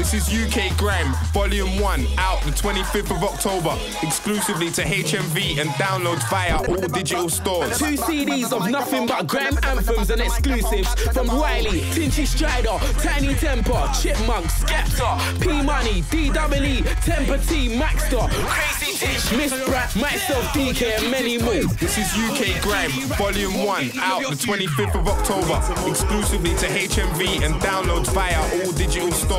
This is UK Grime Volume 1, out the 25th of October, exclusively to HMV and downloads via all digital stores. Two CDs of nothing but grime anthems and exclusives from Wiley, Tinchy Stryder, Tinie Tempah, Chipmunk, Skepta, P Money, DWE, Tempah T, Maxsta, Crazy Titch, Mz Bratt, myself, DK, and many more. This is UK Grime Volume 1, out the 25th of October, exclusively to HMV and downloads via all digital stores.